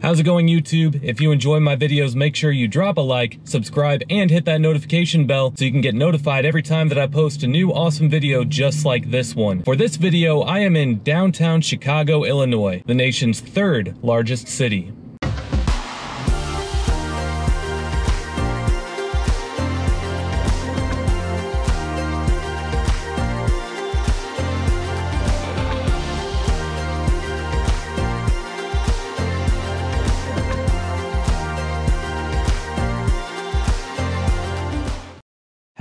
How's it going YouTube? If you enjoy my videos, make sure you drop a like, subscribe, and hit that notification bell so you can get notified every time that I post a new awesome video just like this one. For this video, I am in downtown Chicago, Illinois, the nation's third largest city.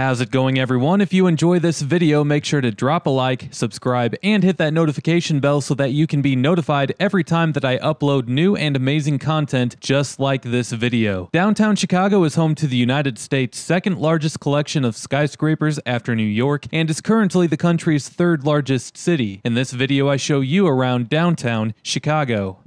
How's it going everyone? If you enjoy this video, make sure to drop a like, subscribe, and hit that notification bell so that you can be notified every time that I upload new and amazing content just like this video. Downtown Chicago is home to the United States' second largest collection of skyscrapers after New York and is currently the country's third largest city. In this video I show you around downtown Chicago.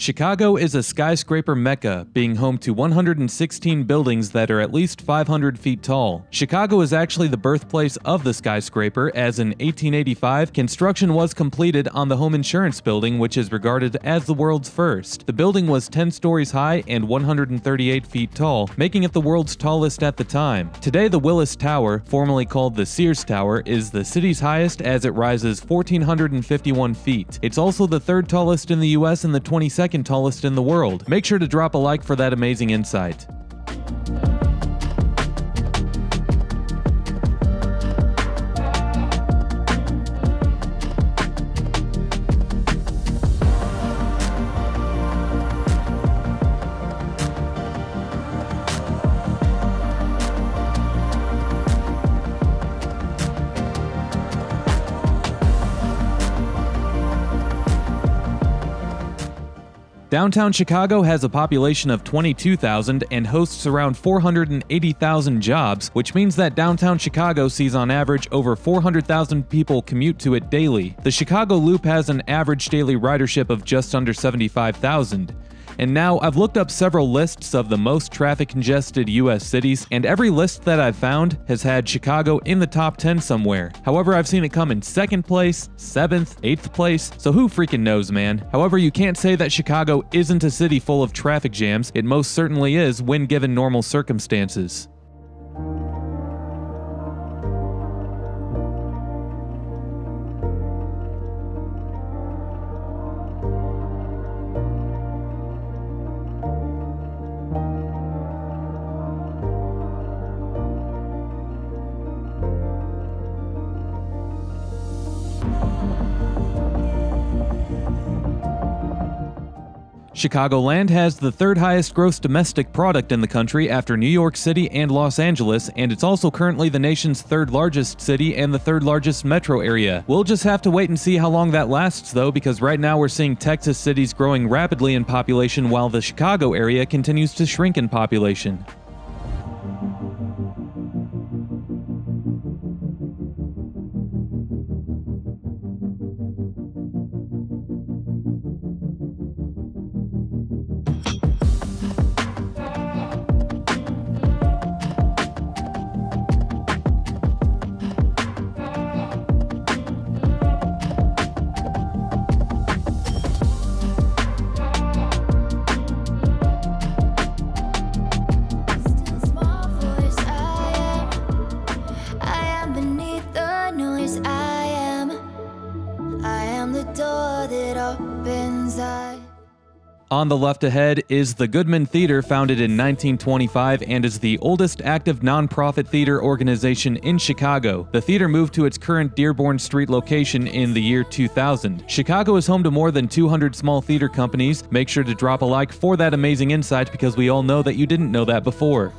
Chicago is a skyscraper mecca, being home to 116 buildings that are at least 500 feet tall. Chicago is actually the birthplace of the skyscraper, as in 1885, construction was completed on the Home Insurance Building, which is regarded as the world's first. The building was 10 stories high and 138 feet tall, making it the world's tallest at the time. Today, the Willis Tower, formerly called the Sears Tower, is the city's highest as it rises 1,451 feet. It's also the third tallest in the US and the 22nd second tallest in the world. Make sure to drop a like for that amazing insight. Downtown Chicago has a population of 22,000 and hosts around 480,000 jobs, which means that downtown Chicago sees on average over 400,000 people commute to it daily. The Chicago Loop has an average daily ridership of just under 75,000. And now I've looked up several lists of the most traffic congested US cities, and every list that I've found has had Chicago in the top 10 somewhere. However, I've seen it come in second place, seventh, eighth place, so who freaking knows, man? However, you can't say that Chicago isn't a city full of traffic jams. It most certainly is when given normal circumstances. Chicagoland has the third highest gross domestic product in the country after New York City and Los Angeles, and it's also currently the nation's third largest city and the third largest metro area. We'll just have to wait and see how long that lasts though, because right now we're seeing Texas cities growing rapidly in population while the Chicago area continues to shrink in population. On the left ahead is the Goodman Theater, founded in 1925 and is the oldest active nonprofit theater organization in Chicago. The theater moved to its current Dearborn Street location in the year 2000. Chicago is home to more than 200 small theater companies. Make sure to drop a like for that amazing insight because we all know that you didn't know that before.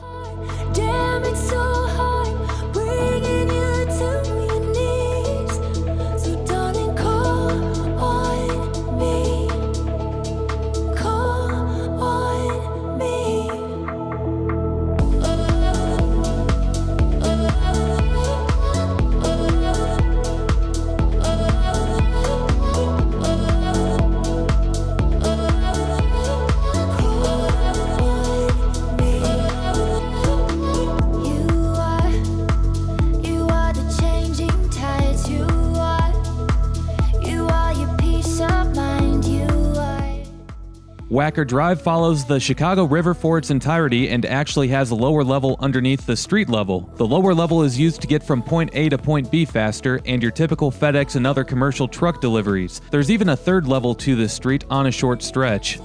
Wacker Drive follows the Chicago River for its entirety and actually has a lower level underneath the street level. The lower level is used to get from point A to point B faster and your typical FedEx and other commercial truck deliveries. There's even a third level to this street on a short stretch.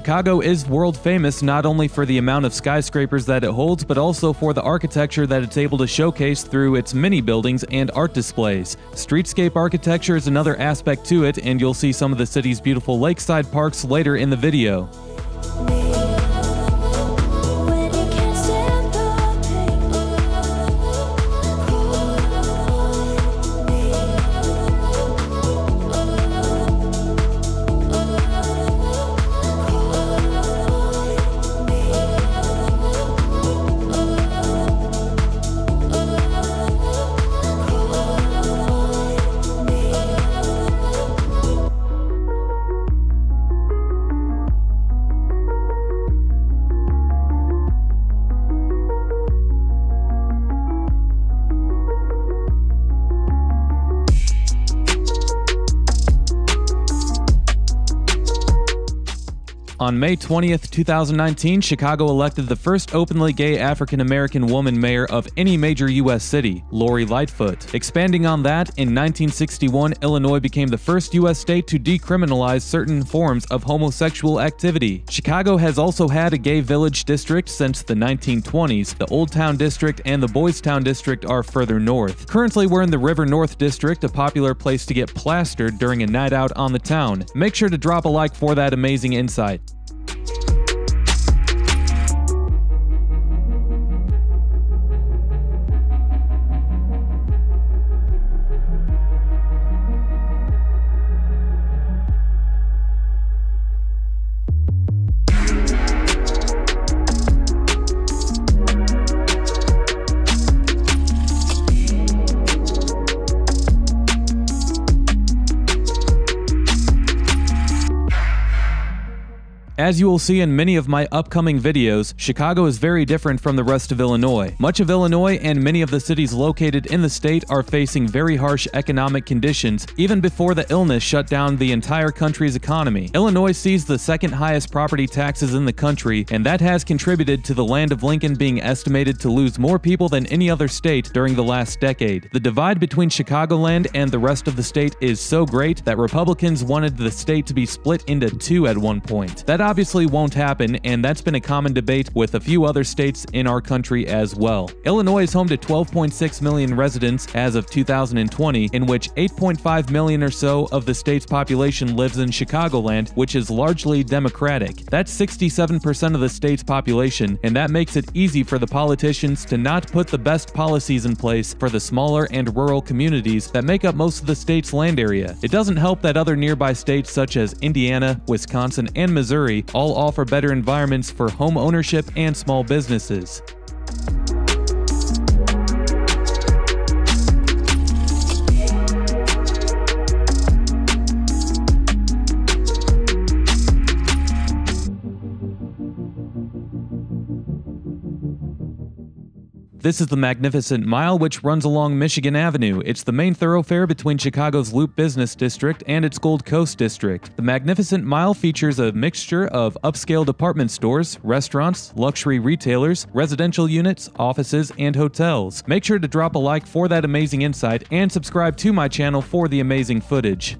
Chicago is world famous not only for the amount of skyscrapers that it holds, but also for the architecture that it's able to showcase through its many buildings and art displays. Streetscape architecture is another aspect to it, and you'll see some of the city's beautiful lakeside parks later in the video. On May 20th, 2019, Chicago elected the first openly gay African American woman mayor of any major U.S. city, Lori Lightfoot. Expanding on that, in 1961, Illinois became the first U.S. state to decriminalize certain forms of homosexual activity. Chicago has also had a gay village district since the 1920s. The Old Town District and the Boys Town District are further north. Currently, we're in the River North District, a popular place to get plastered during a night out on the town. Make sure to drop a like for that amazing insight. As you will see in many of my upcoming videos, Chicago is very different from the rest of Illinois. Much of Illinois and many of the cities located in the state are facing very harsh economic conditions even before the illness shut down the entire country's economy. Illinois sees the second highest property taxes in the country, and that has contributed to the land of Lincoln being estimated to lose more people than any other state during the last decade. The divide between Chicagoland and the rest of the state is so great that Republicans wanted the state to be split into two at one point. That obviously won't happen, and that's been a common debate with a few other states in our country as well. Illinois is home to 12.6 million residents as of 2020, in which 8.5 million or so of the state's population lives in Chicagoland, which is largely Democratic. That's 67% of the state's population, and that makes it easy for the politicians to not put the best policies in place for the smaller and rural communities that make up most of the state's land area. It doesn't help that other nearby states such as Indiana, Wisconsin, and Missouri all offer better environments for home ownership and small businesses. This is the Magnificent Mile, which runs along Michigan Avenue. It's the main thoroughfare between Chicago's Loop Business District and its Gold Coast District. The Magnificent Mile features a mixture of upscale department stores, restaurants, luxury retailers, residential units, offices, and hotels. Make sure to drop a like for that amazing insight and subscribe to my channel for the amazing footage.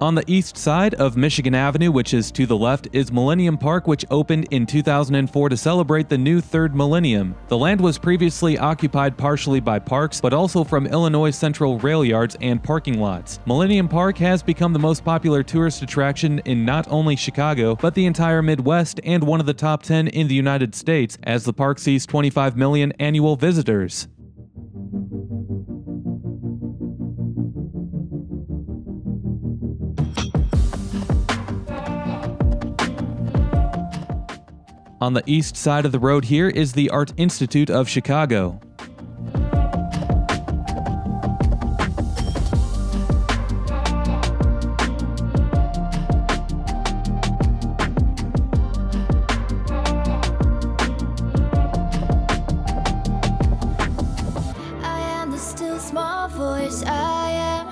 On the east side of Michigan Avenue, which is to the left, is Millennium Park, which opened in 2004 to celebrate the new third millennium. The land was previously occupied partially by parks, but also from Illinois Central rail yards and parking lots. Millennium Park has become the most popular tourist attraction in not only Chicago, but the entire Midwest and one of the top 10 in the United States, as the park sees 25 million annual visitors. On the east side of the road here is the Art Institute of Chicago. I am the still small voice. I am.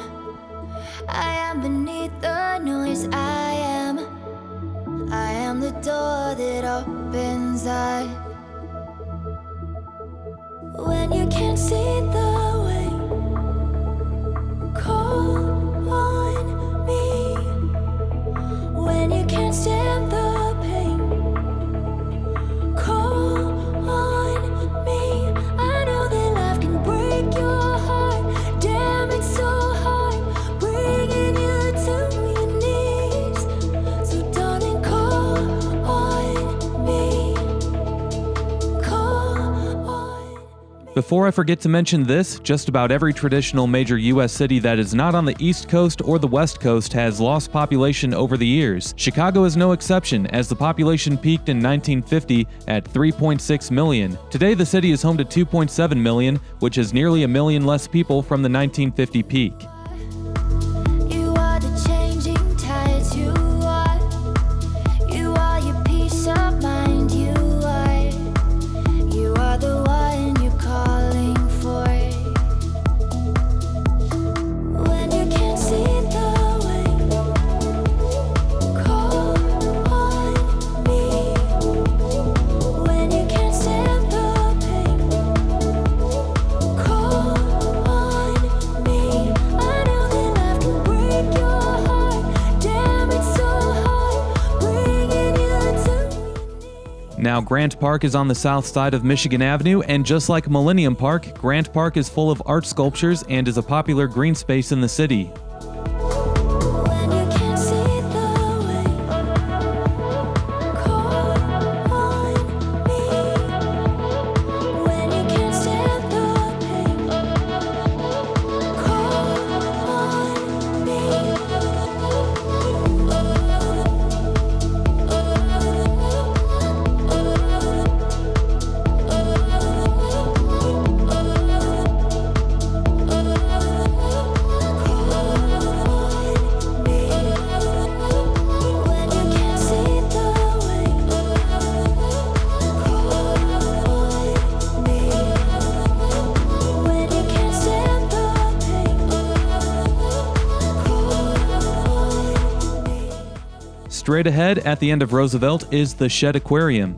I am beneath the noise. I am. I am the door that opens. I. Before I forget to mention this, just about every traditional major U.S. city that is not on the East Coast or the West Coast has lost population over the years. Chicago is no exception, as the population peaked in 1950 at 3.6 million. Today, the city is home to 2.7 million, which is nearly a million less people from the 1950 peak. Grant Park is on the south side of Michigan Avenue, and just like Millennium Park, Grant Park is full of art sculptures and is a popular green space in the city. Straight ahead, at the end of Roosevelt, is the Shedd Aquarium.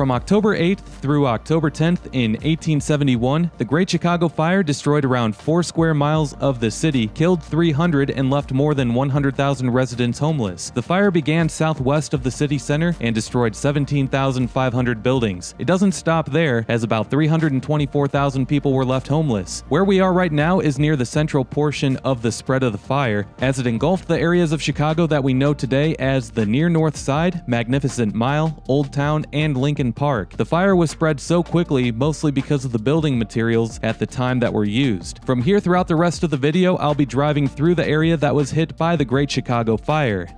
From October 8th through October 10th in 1871, the Great Chicago Fire destroyed around 4 square miles of the city, killed 300, and left more than 100,000 residents homeless. The fire began southwest of the city center and destroyed 17,500 buildings. It doesn't stop there, as about 324,000 people were left homeless. Where we are right now is near the central portion of the spread of the fire, as it engulfed the areas of Chicago that we know today as the Near North Side, Magnificent Mile, Old Town, and Lincoln Park. The fire was spread so quickly, mostly because of the building materials at the time that were used. From here throughout the rest of the video, I'll be driving through the area that was hit by the Great Chicago Fire.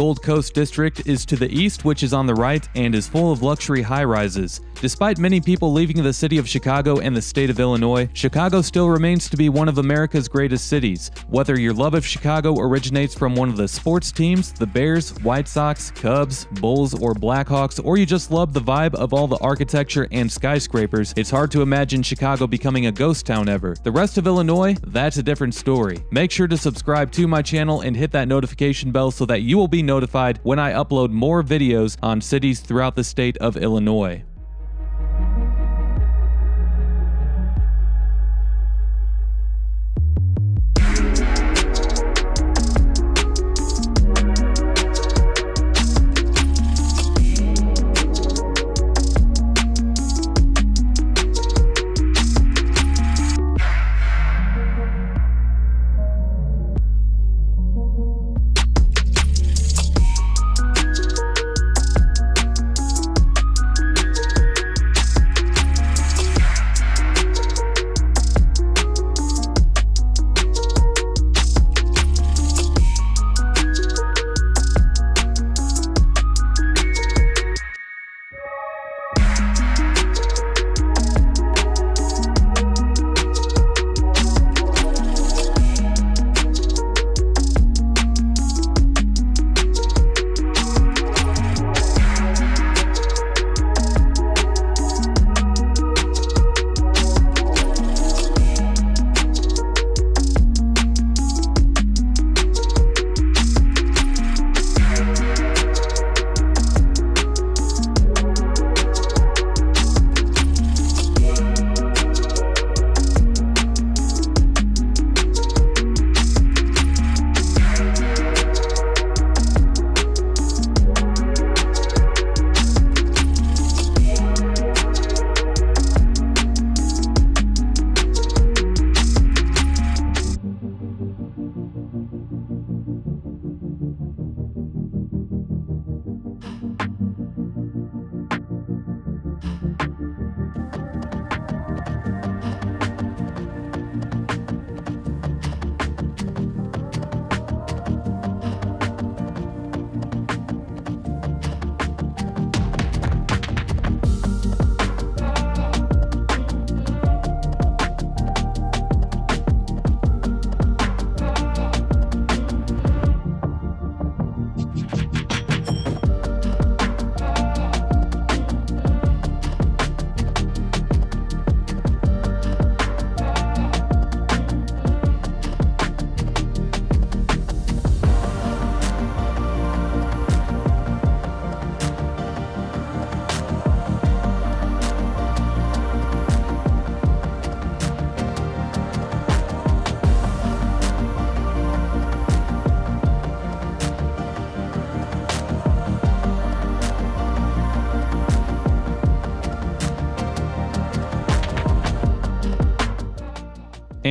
Gold Coast District is to the east, which is on the right, and is full of luxury high rises. Despite many people leaving the city of Chicago and the state of Illinois, Chicago still remains to be one of America's greatest cities. Whether your love of Chicago originates from one of the sports teams, the Bears, White Sox, Cubs, Bulls, or Blackhawks, or you just love the vibe of all the architecture and skyscrapers, it's hard to imagine Chicago becoming a ghost town ever. The rest of Illinois, that's a different story. Make sure to subscribe to my channel and hit that notification bell so that you will be notified when I upload more videos on cities throughout the state of Illinois.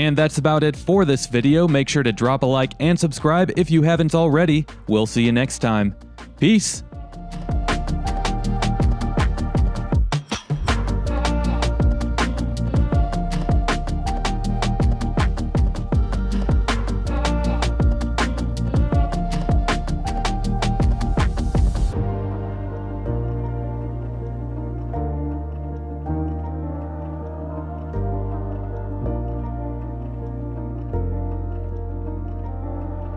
And that's about it for this video. Make sure to drop a like and subscribe if you haven't already. We'll see you next time. Peace!